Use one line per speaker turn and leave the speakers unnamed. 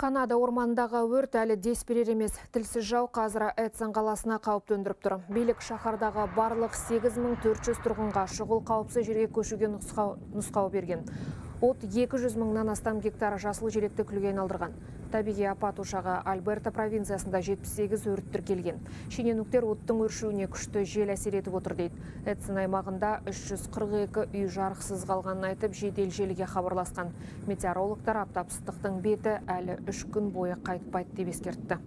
Канада ормандағы өрт әлі дес берер емес. Тілсіз жау қазір Эдсон қаласына қауіп төндіріп тұр. Билік шаһардағы барлық 8400 тұрғынға шұғыл қауіпсіз жерге көшуге нұсқау, нұсқау берген. От 200 мыңнан астам гектар жасыл желекті күлге айналдырған. Табиғи апат ошағы Альберта провинциясында 78 өрт тіркелген. Шенеуніктер оттың өршуіне күшті жел әсер етіп отыр дейді. Эдсон аймағында 342 үй жарықсыз қалғанын айтып, жедел желіге хабарласқан. Метеорологтар аптап ыстықтың беті әлі үш күн бойы қайтпайды деп ескертті